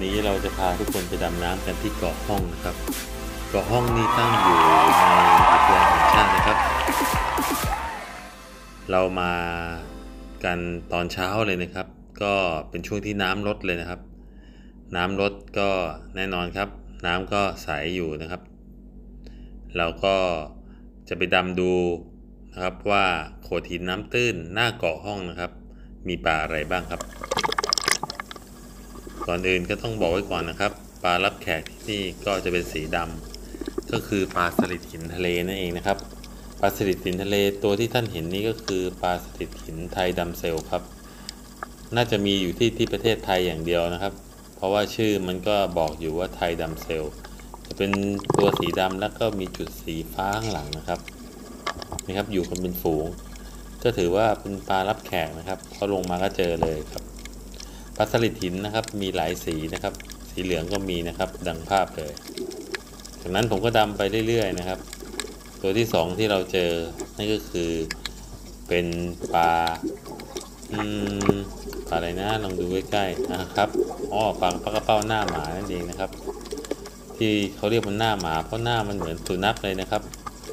วันนี้เราจะพาทุกคนไปดำน้ำกันที่เกาะห้องนะครับ เกาะห้องนี้ตั้งอยู่ในอุทยานแห่งชาตินะครับ เรามากันตอนเช้าเลยนะครับ ก็เป็นช่วงที่น้ำลดเลยนะครับ น้ำลดก็แน่นอนครับ น้ำก็ใสอยู่นะครับ เราก็จะไปดำดูนะครับว่าโขดหินน้ำตื้นหน้าเกาะห้องนะครับ มีปลาอะไรบ้างครับ ก่อนอื่นก็ต้องบอกไว้ก่อนนะครับ ปลารับแขกที่นี่ก็จะเป็นสีดำก็คือปลาสลิดหินทะเลนั่นเองนะครับ ปลาสลิดหินทะเลตัวที่ท่านเห็นนี้ก็คือปลาสลิดหินไทยดำเซลครับ น่าจะมีอยู่ที่ที่ประเทศไทยอย่างเดียวนะครับ เพราะว่าชื่อมันก็บอกอยู่ว่าไทยดำเซลจะเป็นตัวสีดำแล้วก็มีจุดสีฟ้าข้างหลังนะครับนี่ครับอยู่กันเป็นฝูง ก็ถือว่าเป็นปลารับแขกนะครับพอลงมาก็เจอเลยครับ ปลาสลิดหินนะครับมีหลายสีนะครับ สีเหลืองก็มีนะครับ ดังภาพเลยจากนั้นผมก็ดำไปเรื่อยๆนะครับ ตัวที่สองที่เราเจอนั่นก็คือเป็นปลาอืมปลาอะไรนะลองดูใกล้ๆนะครับอ๋อปลาปลากระเป้าหน้าหมานั่นเองนะครับ ที่เขาเรียกมันหน้าหมาเพราะหน้ามันเหมือนสุนัขเลยนะครับ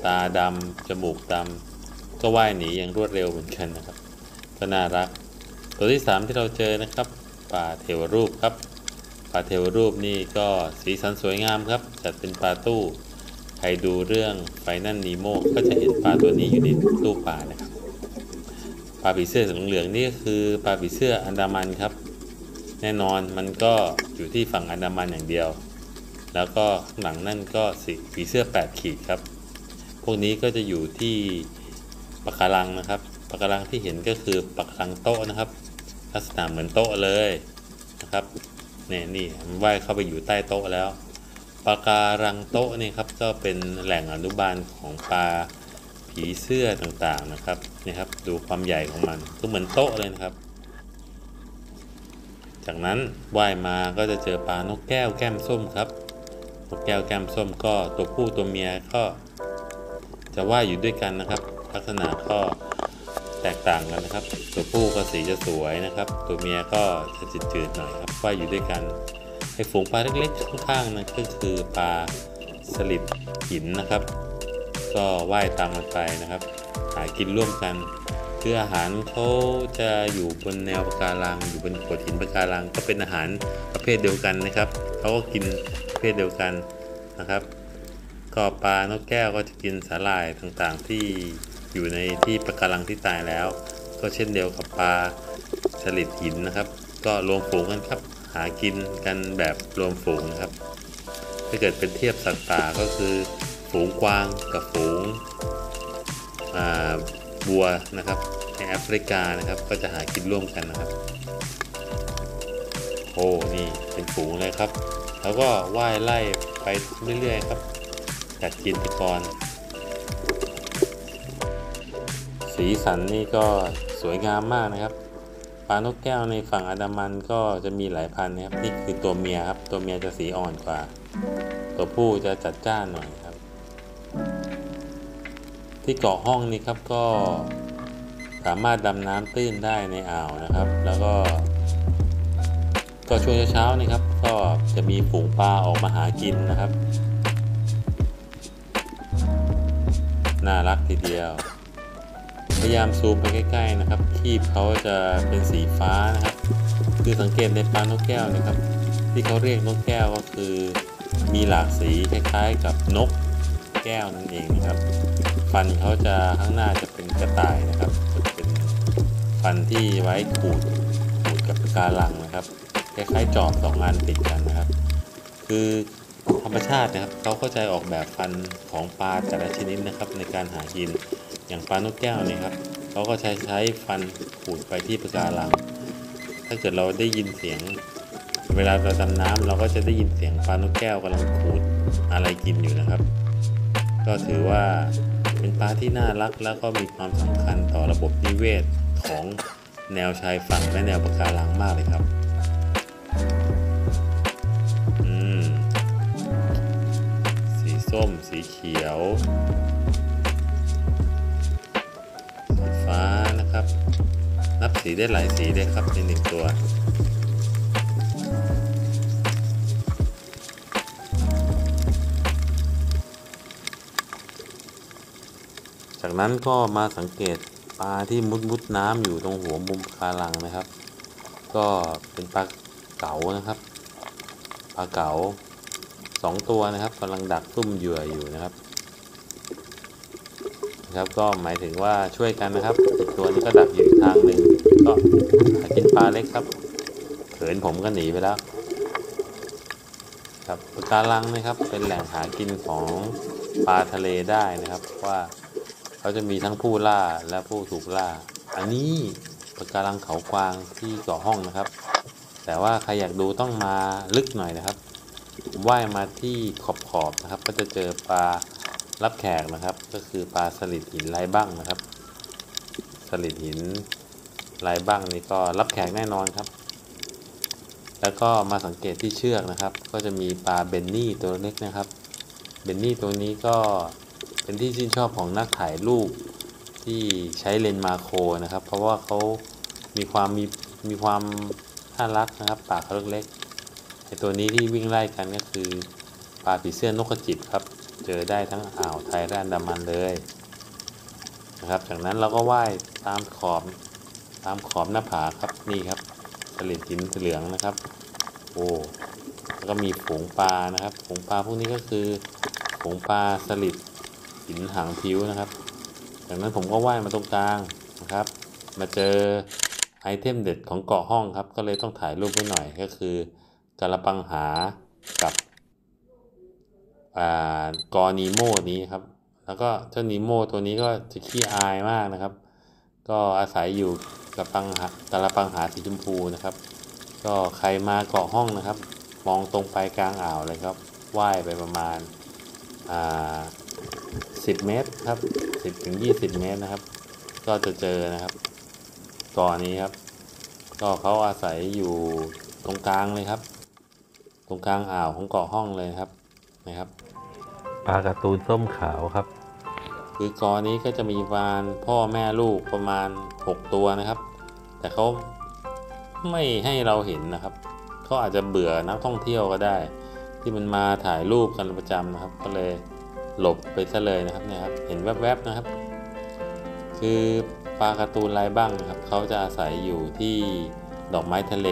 ตาดำจมูกดำก็ว่ายหนีอย่างรวดเร็วเหมือนกันนะครับก็น่ารัก ตัวที่ 3 ที่เราเจอนะครับ ปลาเทวรูปครับ ปลาเทวรูปนี่ก็สีสันสวยงามครับ จัดเป็นปลาตู้ ใครดูเรื่องไฟนั่นนีโมก็จะเห็นปลาตัวนี้อยู่ในตู้ปลานะครับ ปลาผีเสื้อสีเหลืองนี่คือปลาผีเสื้ออันดามันครับ แน่นอนมันก็อยู่ที่ฝั่งอันดามันอย่างเดียว แล้วก็ข้างหลังนั่นก็สีผีเสื้อ 8 ขีดครับ พวกนี้ก็จะอยู่ที่ปะการังนะครับปะการังที่เห็นก็คือปะการังโต๊ะนะครับ ลักษณะเหมือนโต๊ะเลยนะครับเนี่ยนี่มันว่ายเข้าไปอยู่ใต้โต๊ะแล้วปะการังโต๊ะนี่ครับก็เป็นแหล่งอนุบาลของปลาผีเสื้อต่างๆนะครับนี่ครับดูความใหญ่ของมันก็เหมือนโต๊ะเลยนะครับ จากนั้นว่ายมาก็จะเจอปลานกแก้วแก้มส้มครับนกแก้วแก้มส้มก็ตัวผู้ตัวเมียก็จะว่ายอยู่ด้วยกันนะครับ ลักษณะก็ ตกต่างกันนะครับ ตัวผู้ก็สีจะสวยนะครับ ตัวเมียก็จะจืดๆหน่อยครับว่ายอยู่ด้วยกันไอฝูงปลาเล็กๆข้างๆนั่นก็คือปลาสลิดหินนะครับ ก็ว่ายตามกันไปนะครับ หากินร่วมกัน คืออาหารเขาจะอยู่บนแนวปะการังอยู่บนโขดหินปะการังก็เป็นอาหารประเภทเดียวกันนะครับเขาก็กินประเภทเดียวกันนะครับก็ปลานกแก้วก็จะกินสาหร่ายต่างๆที่ อยู่ในที่ปะการังที่ตายแล้ว ก็เช่นเดียวกับปลาสลิดหินนะครับ ก็รวมฝูงกันครับ หากินกันแบบรวมฝูงนะครับ ถ้าเกิดเป็นเทียบสัตว์ป่าก็คือ ฝูงกวางกับฝูงบัวนะครับในแอฟริกานะครับก็จะหากินร่วมกันนะครับโอ้นี่เป็นฝูงเลยครับ แล้วก็ว่ายไล่ไปเรื่อยๆครับกัดกินไปก่อ สีสันนี่ก็สวยงามมากนะครับปลานกแก้วในฝั่งอันดามันก็จะมีหลายพันนะครับนี่คือตัวเมียครับตัวเมียจะสีอ่อนกว่า ตัวผู้จะจัดจ้านหน่อยครับ ที่เกาะห้องนี้ครับก็สามารถดำน้ำตื้นได้ในอ่าวนะครับ แล้วก็ก็ช่วงเช้าๆนี่ครับ ก็จะมีฝูงปลาออกมาหากินนะครับ น่ารักทีเดียว ยายามซูมไปใกล้ๆนะครับคีบเขาจะเป็นสีฟ้านะครับ คือสังเกตในปลานกแก้วนะครับ ที่เขาเรียกนกแก้วก็คือมีหลากสีคล้ายๆกับนกแก้วนั่นเองนะครับ ฟันเขาจะข้างหน้าจะเป็นกระต่ายนะครับจะเป็นฟันที่ไว้ขูดขูดกับการังนะครับคล้ายๆจอบสองอันติดกันนะครับ คือธรรมชาตินะครับเขาเข้าใจออกแบบฟันของปลาแต่ละชนิดนะครับในการหากิน อย่างปลานกแก้วนี่ครับเขาก็ใช้ใช้ฟันขูดไปที่ปะการัง ถ้าเกิดเราได้ยินเสียง เวลาเราดำน้ำเราก็จะได้ยินเสียงปลานกแก้วกำลังขูดอะไรกินอยู่นะครับ ก็ถือว่าเป็นปลาที่น่ารักแล้วก็มีความสำคัญต่อระบบนิเวศของแนวชายฝั่งและแนวปะการังมากเลยครับอืมสีส้ม สีเขียว นะครับ นับสีได้หลายสีเลยครับในหนึ่งตัว จากนั้นก็มาสังเกตปลาที่มุดมุดน้ำอยู่ตรงหัวมุมคาลังนะครับ ก็เป็นปลาเก๋านะครับปลาเก๋าสองตัวนะครับกำลังดักตุ้มเหยื่ออยู่นะครับ ครับก็หมายถึงว่าช่วยกันนะครับ ตัวนี้ก็ดักอยู่อีกทางหนึ่งก็หากินปลาเล็กครับเขินผมก็หนีไปแล้ว ครับปะการังนะครับ เป็นแหล่งหากินของปลาทะเลได้นะครับ ว่าเขาจะมีทั้งผู้ล่าและผู้ถูกล่า อันนี้ปะการังเขากวางที่เกาะห้องนะครับ แต่ว่าใครอยากดูต้องมาลึกหน่อยนะครับว่ายมาที่ขอบขอบนะครับ ก็จะเจอปลารับแขกนะครับ ก็คือปลาสลิดหินลายบ้างนะครับ สลิดหินลายบ้างนี่ก็รับแขกแน่นอนครับ แล้วก็มาสังเกตที่เชือกนะครับ ก็จะมีปลาเบนนี่ตัวเล็กนะครับ เบนนี่ตัวนี้ก็เป็นที่ชื่นชอบของนักถ่ายรูปที่ใช้เลนส์มาโครนะครับ เพราะว่าเขามีความมีมีความน่ารักนะครับ ปากเขาเล็กๆไอตัวนี้ที่วิ่งไล่กันก็คือปลาผีเสื้อนกกระจิบครับ เจอได้ทั้งอ่าวไทยและอันดามันเลย นะครับ จากนั้นเราก็ว่ายตามขอบตามขอบหน้าผาครับนี่ครับสลิดหินเหลืองนะครับ โอ้แล้วก็มีฝูงปลานะครับฝูงปลาพวกนี้ก็คือฝูงปลาสลิดหินหางผิวนะครับ จากนั้นผมก็ว่ายมาตรงกลางนะครับ มาเจอไอเทมเด็ดของเกาะห้องครับ ก็เลยต้องถ่ายรูปไว้หน่อยก็คือกระปังหากับอ่ากอนีโมนี้ครับ แล้วก็เจ้านีโมตัวนี้ก็จะขี้อายมากนะครับ ก็อาศัยอยู่กับปังหากระปังหาสีชมพูนะครับ ก็ใครมาเกาะห้องนะครับ มองตรงไปกลางอ่าวเลยครับว่ายไปประมาณอ่าสิบเมตรครับสิบถึงยี่สิบเมตรนะครับ ก็จะเจอนะครับเกาะนี้ครับ ก็เขาอาศัยอยู่ตรงกลางเลยครับ ตรงกลางอ่าวของเกาะห้องเลยครับนะครับปลาการ์ตูนส้มขาวครับ คือกอนี้ก็จะมีวานพ่อแม่ลูกประมาณ 6 ตัวนะครับ แต่เขาไม่ให้เราเห็นนะครับเขาอาจจะเบื่อนักท่องเที่ยวก็ได้ ที่มันมาถ่ายรูปกันประจำนะครับ ก็เลยหลบไปซะเลยนะครับเนี่ยครับเห็นแวบๆนะครับ คือปลาการ์ตูนลายบ้างนะครับเขาจะอาศัยอยู่ที่ดอกไม้ทะเล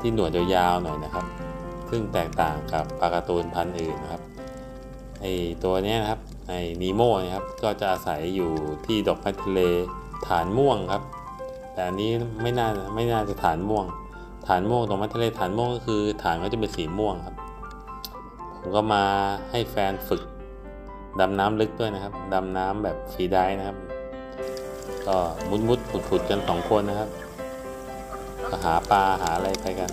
ที่หนวดยาวๆหน่อยนะครับ ซึ่งแตกต่างกับปลาการ์ตูนพันธุ์อื่นนะครับไอตัวเนี้ยนะครับ ไอนีโมนะครับก็จะอาศัยอยู่ที่ดอกไม้ทะเลฐานม่วงครับ แต่อันนี้ไม่น่าไม่น่าจะฐานม่วง ฐานม่วงดอกไม้ทะเลฐานม่วงก็คือ ฐานก็จะเป็นสีม่วงครับ ผมก็มาให้แฟนฝึกดำน้ำลึกด้วยนะครับ ดำน้ำแบบฟรีไดฟ์นะครับ ก็มุดมุดผุดผุดๆกันสองคนนะครับ ก็หาปลาหาอะไรไปกัน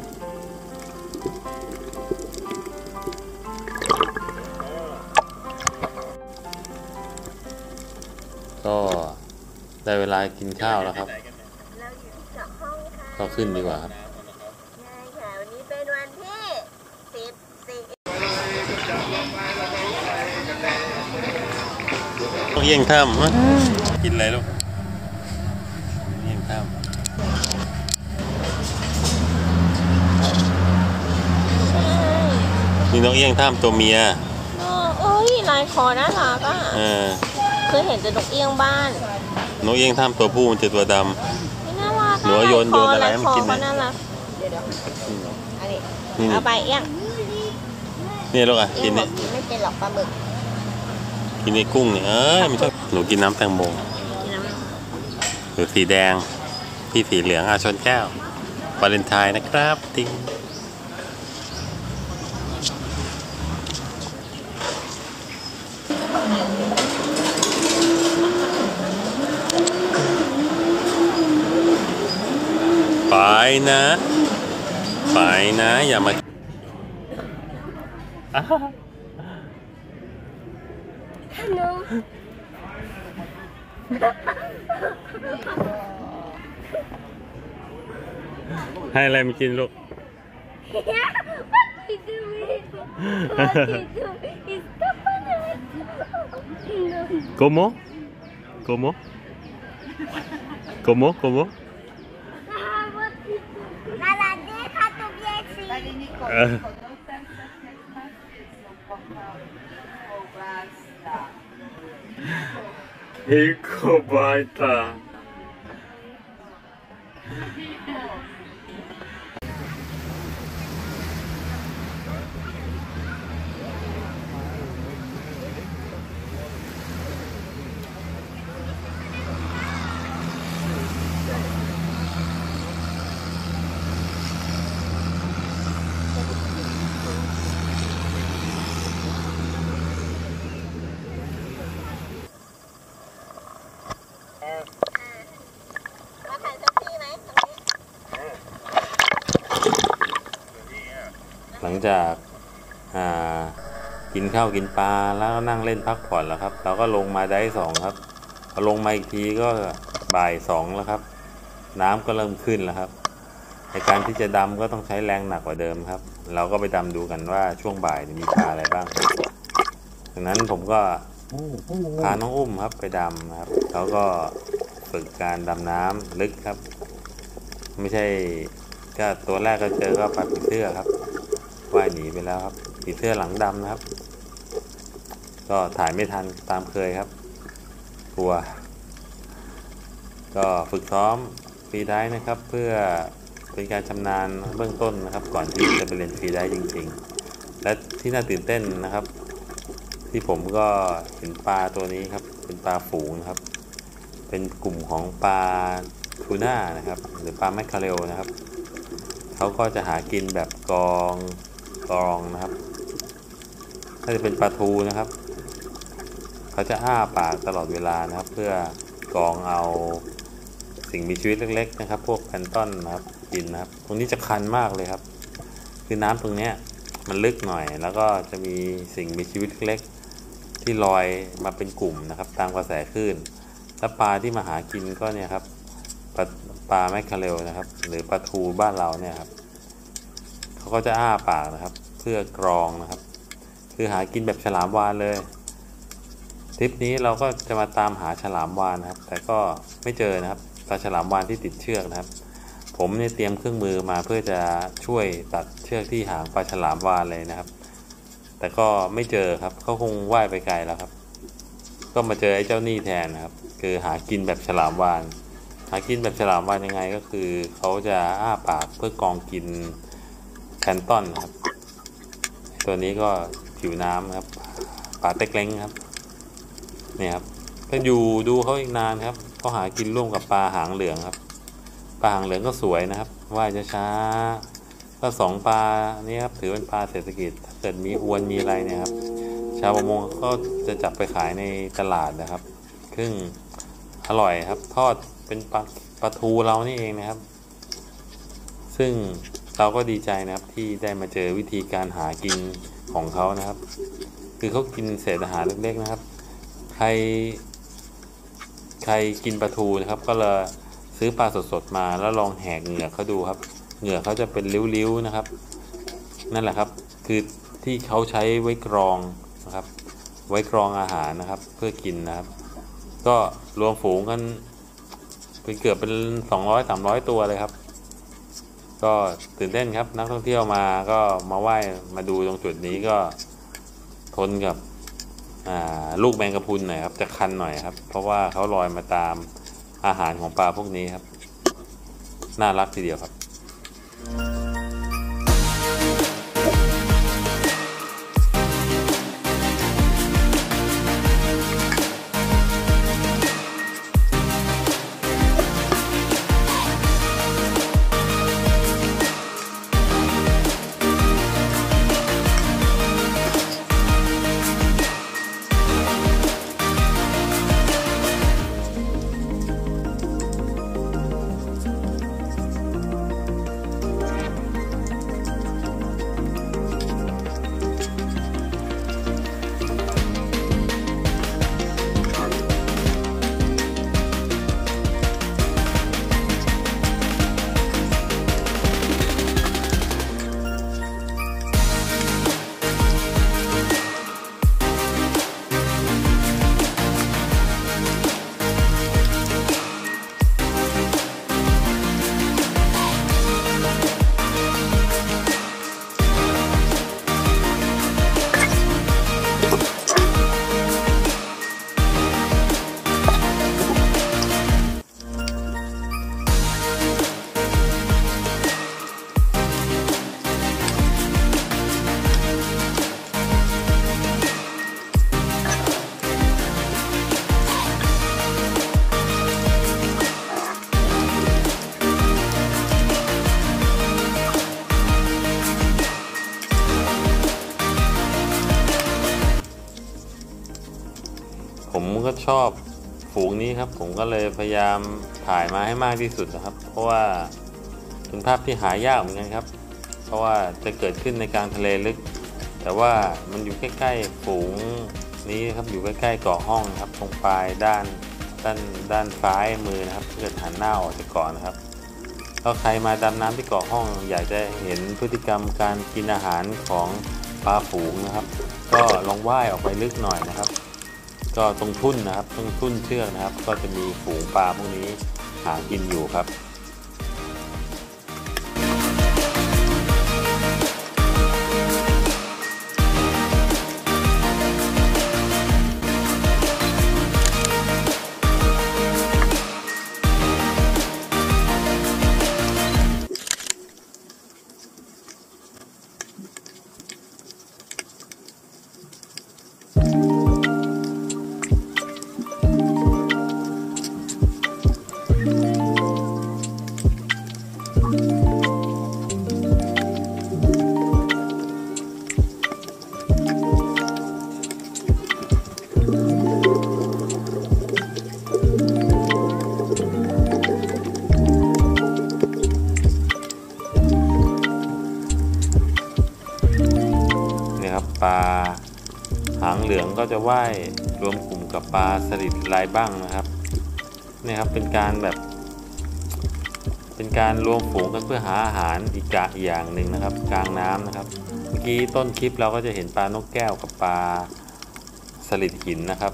ก็ได้เวลากินข้าวแล้วครับ เราอยู่ที่เกาะห้องค่ะก็ขึ้นดีกว่าครับ ใช่ค่ะวันนี้เป็นวันที่สิบสี่ต้องเยี่ยงถ้ำฮะกินอะไรลูกเยี่ยงถ้ำนี่นกเอี้ยงถ้ำตัวเมียอ๋อเอ้ยลายคอน่ารักอะ เออ เคยเห็นแต่นกเอี้ยงบ้านนกเอี้ยงถ้ำตัวผู้มันจะตัวดนี่น่ารักหนูเอาโยนลาคอโยนอะไรลายให้มันคอกินไหมเขาน่ารักเดี๋ยวเดี๋ยวอันนี้ำนี่เอาไปเอี้ยงนี่ลูกอะเอี้กิยนงบนี่อกไม่เป็นหรอกปลาหมึกกินในกุ้งเนี่ยเอ้ยมันชอบหนูกินน้ำแตงโมกินน้หรือสีแดง พี่สีเหลืองอาชนแก้ววาเลนไทน์นะครับติ๊ง ไปนะไปนะอย่ามาอะำน้องให้อะไรมากินลูก What are you doing? What are you doing? It's the banana. No. ¿Cómo? ¿Cómo? ¿Cómo? ¿Cómo? Rico Baita. จากกินข้าวกินปลาแล้วก็นั่งเล่นพักผ่อนแล้วครับ เราก็ลงมาได้สองครับพอลงมาอีกทีก็บ่ายสองแล้วครับ น้ำก็เริ่มขึ้นแล้วครับในการที่จะดำก็ต้องใช้แรงหนักกว่าเดิมครับ เราก็ไปดำดูกันว่าช่วงบ่ายมีปลาอะไรบ้างดังนั้นผมก็พาน้องอุ้มครับไปดำครับเขาก็ฝึกการดำน้ำลึกครับ ไม่ใช่ก็ตัวแรกก็เจอก็ปลาผีเสื้อครับ ว่ายหนีไปแล้วครับผีเสื้อหลังดำนะครับ ก็ถ่ายไม่ทันตามเคยครับกลัว ก็ฝึกซ้อมฟรีได้นะครับ เพื่อเป็นการชำนาญเบื้องต้นนะครับ ก่อนที่จะไปเรียนฟรีได้จริง ๆ และที่น่าตื่นเต้นนะครับ ที่ผมก็เห็นปลาตัวนี้ครับ เป็นปลาฝูงนะครับ เป็นกลุ่มของปลาทูน่านะครับ หรือปลาแมคคาเรลนะครับเขาก็จะหากินแบบกอง กองนะครับถ้าจะเป็นปลาทูนะครับ เขาจะอ้าปากตลอดเวลานะครับ เพื่อกรองเอาสิ่งมีชีวิตเล็ก ๆ นะครับ พวกแพนต้อนนะครับกินนะครับตรงนี้จะคันมากเลยครับ คือน้ำตรงเนี้ยมันลึกหน่อย แล้วก็จะมีสิ่งมีชีวิตเล็กๆที่ลอยมาเป็นกลุ่มนะครับ ตามกระแสคลื่นแล้วปลาที่มาหากินก็เนี่ยครับปลาปลาแมคคาเรลนะครับ หรือปลาทูบ้านเราเนี่ยครับ เขาก็จะอ้าปากนะครับ เพื่อกรองนะครับ คือหากินแบบฉลามวาฬเลย ทริปนี้เราก็จะมาตามหาฉลามวาฬนะครับ แต่ก็ไม่เจอนะครับปลาฉลามวาฬที่ติดเชือกนะครับ ผมเนี่ยเตรียมเครื่องมือมาเพื่อจะช่วยตัดเชือกที่หางปลาฉลามวาฬเลยนะครับ แต่ก็ไม่เจอครับเขาคงว่ายไปไกลแล้วครับ ก็มาเจอไอ้เจ้านี่แทนนะครับ คือหากินแบบฉลามวาฬหากินแบบฉลามวาฬยังไงก็คือเขาจะอ้าปากเพื่อกองกิน นต้อนครับ ตัวนี้ก็ผิวน้ำครับปลาเต็กเล้งครับเนี่ยครับก็อยู่ดูเขาอีกนานครับเขาหากินร่วมกับปลาหางเหลืองครับปลาหางเหลืองก็สวยนะครับว่ายช้าๆก็สองปลานี่ครับถือเป็นปลาเศรษฐกิจถ้าเกิดมีอวนมีอะไรเนี่ยครับ ชาวประมงก็จะจับไปขายในตลาดนะครับซึ่งอร่อยครับ ทอดเป็นปลาปลาทูเรานี่เองนะครับ ซึ่ง เราก็ดีใจนะครับที่ได้มาเจอวิธีการหากินของเขานะครับ คือเขากินเศษอาหารเล็กๆนะครับ ใคร ใครกินปลาทูนะครับ ก็เลยซื้อปลาสดๆมาแล้วลองแหกเหงือกเขาดูครับ เหงือกเขาจะเป็นริ้วๆนะครับ นั่นแหละครับคือที่เขาใช้ไว้กรองนะครับ ไว้กรองอาหารนะครับ เพื่อกินนะครับ ก็รวมฝูงกันเป็นเกือบเป็นสองร้อยสามร้อยตัวเลยครับ ก็ตื่นเต้นครับนักท่องเที่ยวมาก็มาไหว้มาดูตรงจุดนี้ก็ทนกับลูกแมงกะพรุนหน่อยครับจะคันหน่อยครับ เพราะว่าเขาลอยมาตามอาหารของปลาพวกนี้ครับ น่ารักทีเดียวครับ ผมก็เลยพยายามถ่ายมาให้มากที่สุดนะครับ เพราะว่าเป็นภาพที่หายากเหมือนกันครับ เพราะว่าจะเกิดขึ้นในกลางทะเลลึก แต่ว่ามันอยู่ใกล้ๆฝูงนี้ครับอยู่ใกล้ๆเกาะห้องครับ ตรงปลายด้านด้านด้านซ้ายมือนะครับเกิดหันหน้าออกจากเกาะนะครับถ้าใครมาดำน้ำที่เกาะห้อง อยากจะเห็นพฤติกรรมการกินอาหารของปลาฝูงนะครับ ก็ลองว่ายออกไปลึกหน่อยนะครับ ก็ตรงทุ่นนะครับ ตรงทุ่นเชือกนะครับ ก็จะมีฝูงปลาพวกนี้หากินอยู่ครับ จะว่ายรวมกลุ่มกับปลาสลิดลายบ้างนะครับนี่ครับเป็นการแบบ เป็นการรวมฝูงกันเพื่อหาอาหารอีกกะอย่างหนึ่งนะครับ กลางน้ำนะครับ เมื่อกี้ต้นคลิปเราก็จะเห็นปลานกแก้วกับปลาสลิดหินนะครับ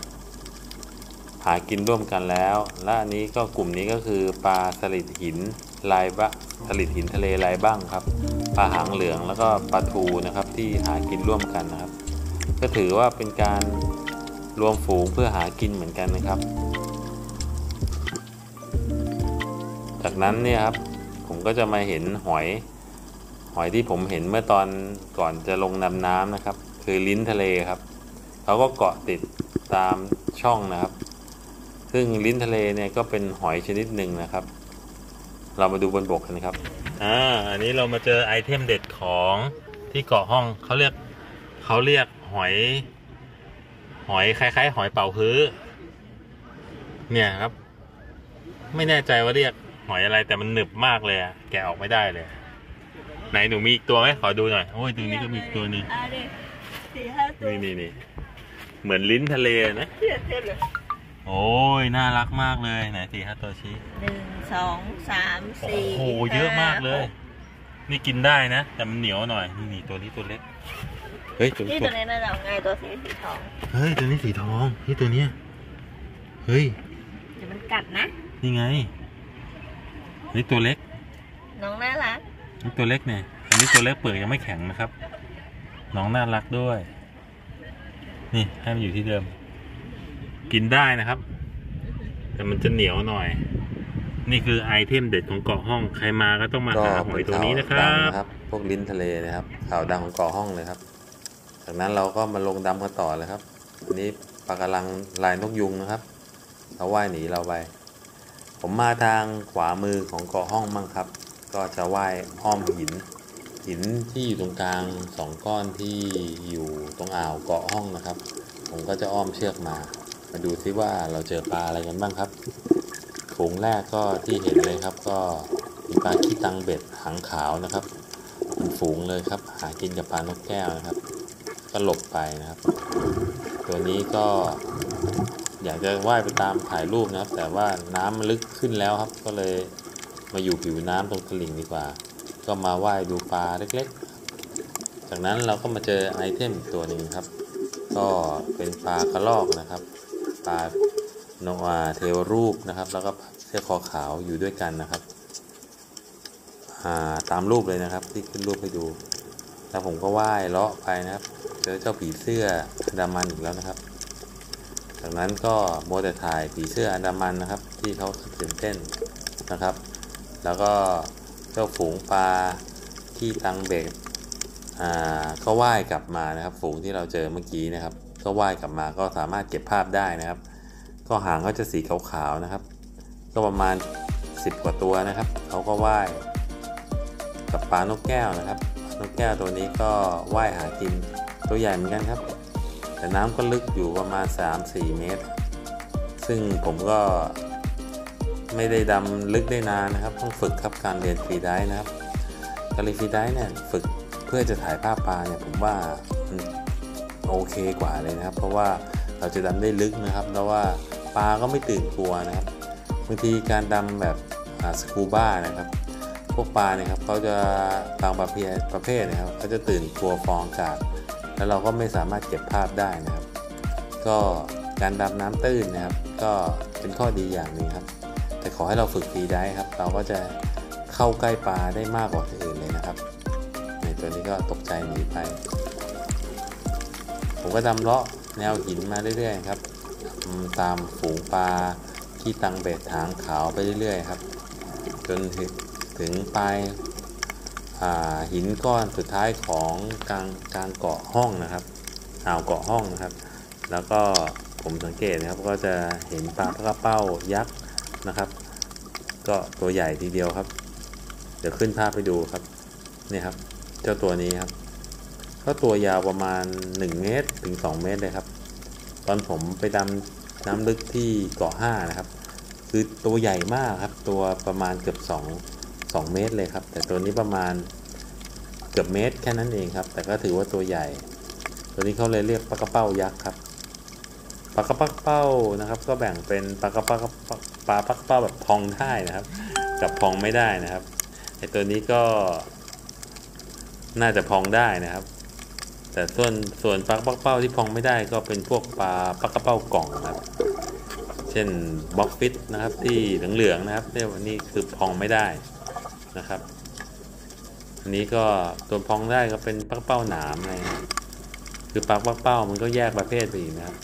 หากินร่วมกันแล้ว และอันนี้ก็กลุ่มนี้ก็คือปลาสลิดหินลายบะสลิดหินทะเลลายบ้างครับปลาหางเหลืองแล้วก็ปลาทูนะครับที่หากินร่วมกันนะครับ ก็ถือว่าเป็นการรวมฝูงเพื่อหากินเหมือนกันนะครับ จากนั้นเนี่ยครับผมก็จะมาเห็นหอยหอยที่ผมเห็นเมื่อตอนก่อนจะลงนำน้ำนะครับ คือลิ้นทะเลครับเขาก็เกาะติดตามช่องนะครับ ซึ่งลิ้นทะเลเนี่ยก็เป็นหอยชนิดหนึ่งนะครับ เรามาดูบนบกกันครับอ่าอันนี้เรามาเจอไอเทมเด็ดของที่เกาะห้องเขาเรียกเขาเรียก หอย หอยคล้ายๆ หอยเป่าฮื้อเนี่ยครับ ไม่แน่ใจว่าเรียกหอยอะไรแต่มันหนึบมากเลยอะแกะออกไม่ได้เลย ไหนหนูมีอีกตัวไหมขอดูหน่อยโอ้ยตรงนี้ก็มีอีกตัวหนึงเอาดิสี่ห้าตัวนี่นี่นี่เหมือนลิ้นทะเลนะเทียบเทียบเลยโอ้ยน่ารักมากเลยไหนสี่ห้าตัวชี้หนึ่งสองสามโอ้สี่โหเยอะมากเลยห้หนี่กินได้นะ แต่มันเหนียวหน่อยนี่นี่ตัวนี้ตัวเล็ก เฮ้ยตัวนี่ตัตัววนี้น่าจะเอาไงตัวสีสีทองเฮ้ยตัวนี้สีทองนี่ตัวเนี้ยเฮ้ยเดี๋ยวมันกัดนะนี่ไงนี่ตัวเล็ก น้องน่ารักนี่ตัวเล็กเนี่ยอันนี้ตัวเล็กเปลือกยังไม่แข็งนะครับ น้องน่ารักด้วย นี่ให้มันอยู่ที่เดิม กินได้นะครับ แต่มันจะเหนียวหน่อย นี่คือไอเทมเด็ดของเกาะห้องใครมาก็ต้องมาหาหอยตัวนี้นะครับครับพวกลิ้นทะเลนะครับข่าวดังของเกาะห้องเลยครับ จากนั้นเราก็มาลงดำกันต่อเลยครับอันนี้ปลากระลังลายนกยุงนะครับเขาว่ายหนีเราไป ผมมาทางขวามือของเกาะห้องมั่งครับ ก็จะว่ายอ้อมหิน หินที่อยู่ตรงกลางสองก้อนที่อยู่ตรงอ่าวเกาะห้องนะครับ ผมก็จะอ้อมเชือกมา มาดูซิว่าเราเจอปลาอะไรกันบ้างครับฝูงแรกก็ที่เห็นเลยครับก็มีปลาขี้ตังเบ็ดหางขาวนะครับเป็นฝูงเลยครับ หากินกับปลานกแก้วนะครับ ก็หลบไปนะครับ ตัวนี้ก็อยากจะว่ายไปตามถ่ายรูปนะครับ แต่ว่าน้ำมันลึกขึ้นแล้วครับ ก็เลยมาอยู่ผิวน้ำตรงตลิ่งดีกว่า ก็มาว่ายดูปลาเล็กๆ จากนั้นเราก็มาเจอ item ตัวหนึ่งครับ ก็เป็นปลากระรอกนะครับ ปลาโนรีเทวรูปนะครับ แล้วก็ผีเสื้อคอขาวอยู่ด้วยกันนะครับตามรูปเลยนะครับที่ขึ้นรูปให้ดู แล้วผมก็ว่ายเลาะไปนะครับ เจอเจ้าผีเสื้ออันดามันอีกแล้วนะครับ จากนั้นก็มัวแต่ถ่ายผีเสื้ออันดามันนะครับ ที่เขาตื่นเต้นนะครับ แล้วก็เจ้าฝูงปลาที่ตังเบกอ่าก็ว่ายกลับมานะครับ ฝูงที่เราเจอเมื่อกี้นะครับ ก็ว่ายกลับมาก็สามารถเก็บภาพได้นะครับ ก็หางเขาจะสีขาวๆนะครับ ก็ประมาณ 10 กว่าตัวนะครับเขาก็ว่ายกับปลานกแก้วนะครับนกแก้วตัวนี้ก็ว่ายหากิน ตัวใหญ่เหมือนกันครับ แต่น้ำก็ลึกอยู่ประมาณ 3-4 เมตร ซึ่งผมก็ไม่ได้ดำลึกได้นานนะครับ ต้องฝึกครับการเรียน freedive นะครับการเรียน freedive เนี่ยฝึกเพื่อจะถ่ายภาพปลาเนี่ยผมว่าโอเคกว่าเลยนะครับ เพราะว่าเราจะดำได้ลึกนะครับ แล้วว่าปลาก็ไม่ตื่นกลัวนะครับบางทีการดำแบบสกูบ้านะครับ พวกปลาเนี่ยครับเขาจะบางประเภทประเภทนะครับเขาจะตื่นกลัวฟองอากาศ แล้วเราก็ไม่สามารถเก็บภาพได้นะครับ ก็การดำน้ำตื้นนะครับ ก็เป็นข้อดีอย่างหนึงครับ แต่ขอให้เราฝึกฟรีได้ครับ เราก็จะเข้าใกล้ปลาได้มากกว่าอื่นเลยนะครับ ในตัวนี้ก็ตกใจหนีไป ผมก็ดำเลาะแนวหินมาเรื่อยๆครับตามฝูงปลาที่ตังเบ็ดถางขาวไปเรื่อยๆครับ จนถึงปลาย หินก้อนสุดท้ายของกลางกลางเกาะห้องนะครับอ่าวเกาะห้องนะครับ แล้วก็ผมสังเกตนะครับก็จะเห็นปลาปลากระเป้ายักษ์นะครับ ก็ตัวใหญ่ทีเดียวครับ เดี๋ยวขึ้นภาพไปดูครับนี่ครับ เจ้าตัวนี้ครับ ก็ตัวยาวประมาณ 1 เมตรถึง 2 เมตรเลยครับ ตอนผมไปดำน้ำลึกที่เกาะ5นะครับ คือตัวใหญ่มากครับ ตัวประมาณเกือบ 2 2 เมตรเลยครับ แต่ตัวนี้ประมาณเกือบเมตรแค่นั้นเองครับ แต่ก็ถือว่าตัวใหญ่ ตัวนี้เขาเลยเรียกปลากระเป้ายักษ์ครับปลากระปักเป้านะครับ ก็แบ่งเป็นปลากระปักปลาปักเป้าแบบพองได้นะครับ กับพองไม่ได้นะครับไอตัวนี้ก็ น่าจะพองได้นะครับ แต่ส่วนส่วนปลาปักเป้าที่พองไม่ได้ก็เป็นพวกปลาปักกระเป้ากล่องนะครับ เช่นบล็อกฟิตนะครับที่เหลืองๆนะครับเนี่ยวันนี้คือพองไม่ได้ นะครับ อันนี้ก็ตัวพองได้ก็เป็นปลากเป้าหนามอะไรคือปลาปักเป้ามันก็แยกประเภทไปอีกนะครับ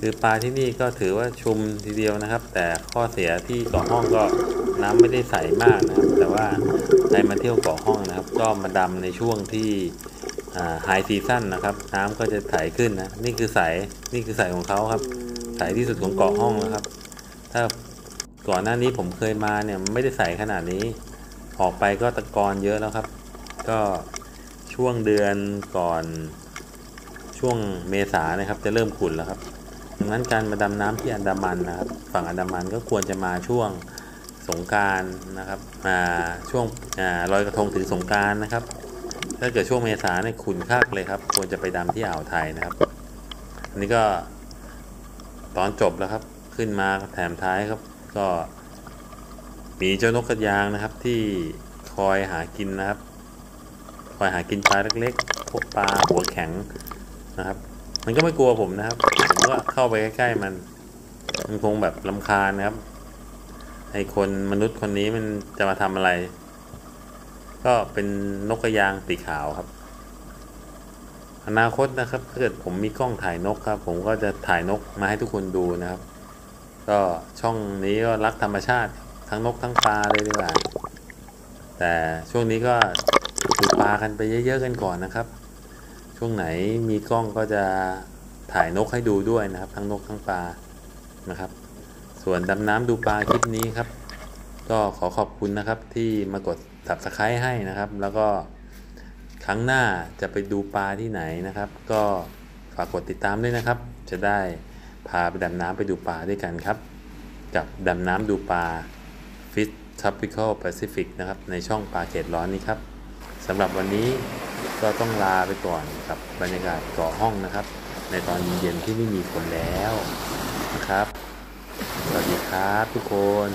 คือปลาที่นี่ก็ถือว่าชุมทีเดียวนะครับ แต่ข้อเสียที่เกาะห้องก็น้ำไม่ได้ใสมากนะครับ แต่ว่าใครมาเที่ยวเกาะห้องนะครับ ก็มาดำในช่วงที่ไฮซีซั่นนะครับ น้ำก็จะใสขึ้นนะ นี่คือใสนี่คือใสของเขาครับ ใสที่สุดของเกาะห้องนะครับ ถ้า ก่อนหน้านี้ผมเคยมาเนี่ยไม่ได้ใสขนาดนี้ ออกไปก็ตะกอนเยอะแล้วครับ ก็ช่วงเดือนก่อนช่วงเมษานะครับ จะเริ่มขุ่นแล้วครับดังนั้นการมาดำน้ำที่อันดามันนะครับ ฝั่งอันดามันก็ควรจะมาช่วงสงการนะครับมาช่วงลอยกระทงถึงสงการนะครับ ถ้าเกิดช่วงเมษาเนี่ยขุ่นคักเลยครับ ควรจะไปดำที่อ่าวไทยนะครับ อันนี้ก็ตอนจบแล้วครับ ขึ้นมาแถมท้ายครับ ก็มีเจ้านกกระยางนะครับที่คอยหากินนะครับ คอยหากินปลาเล็กๆพวกปลาหัวแข็งนะครับ มันก็ไม่กลัวผมนะครับผมก็เข้าไปใกล้ๆมัน มันคงแบบลำคาญนะครับไอคนมนุษย์คนนี้มันจะมาทำอะไร ก็เป็นนกกระยางสีขาวครับ อนาคตนะครับถ้าเกิดผมมีกล้องถ่ายนกครับ ผมก็จะถ่ายนกมาให้ทุกคนดูนะครับ ก็ช่องนี้ก็รักธรรมชาติทั้งนกทั้งปลาเลยดีกว่า แต่ช่วงนี้ก็ดูปลากันไปเยอะๆกันก่อนนะครับ ช่วงไหนมีกล้องก็จะถ่ายนกให้ดูด้วยนะครับ ทั้งนกทั้งปลานะครับ ส่วนดำน้ำดูปลาคลิปนี้ครับ ก็ขอขอบคุณนะครับที่มากด subscribe ให้นะครับ แล้วก็ครั้งหน้าจะไปดูปลาที่ไหนนะครับ ก็ฝากกดติดตามด้วยนะครับ จะได้ พาไปดำน้ำไปดูปลาด้วยกันครับ กับดำน้ำดูปลา Fish Tropical Pacific นะครับ ในช่องปลาเขตร้อนนี้ครับสำหรับวันนี้ก็ต้องลาไปก่อนกับบรรยากาศเกาะห้องนะครับ ในตอนเย็นที่ไม่มีคนแล้วนะครับ สวัสดีครับทุกคน